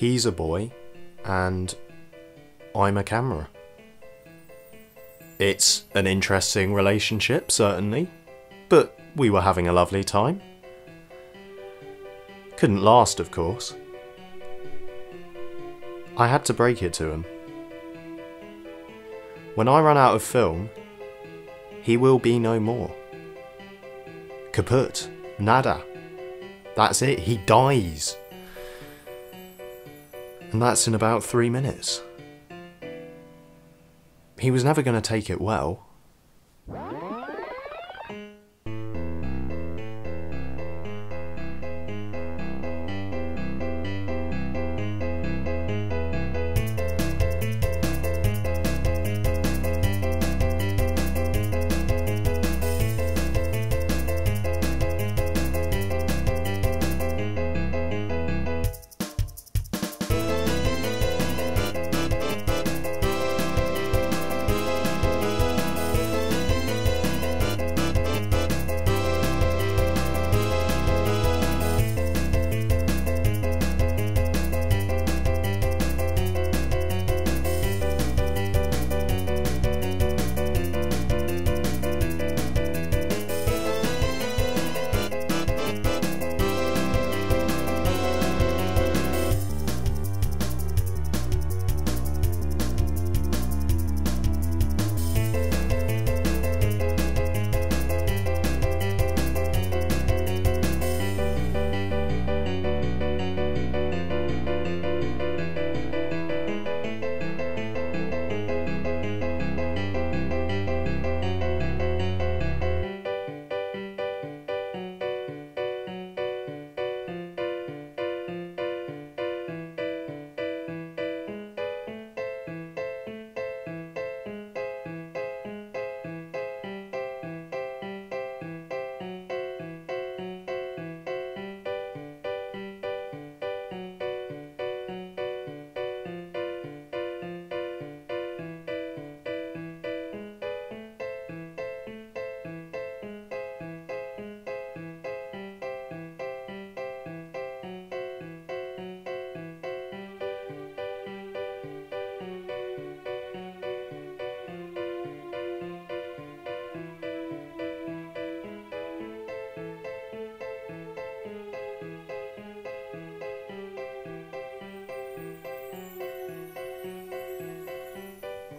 He's a boy, and I'm a camera. It's an interesting relationship, certainly, but we were having a lovely time. Couldn't last, of course. I had to break it to him. When I run out of film, he will be no more. Kaput. Nada. That's it, he dies. And that's in about three minutes. He was never going to take it well.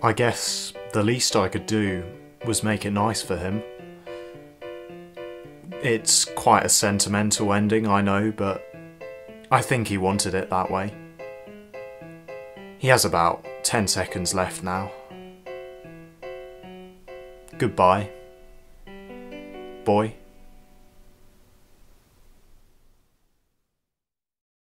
I guess the least I could do was make it nice for him. It's quite a sentimental ending, I know, but I think he wanted it that way. He has about 10 seconds left now. Goodbye, boy.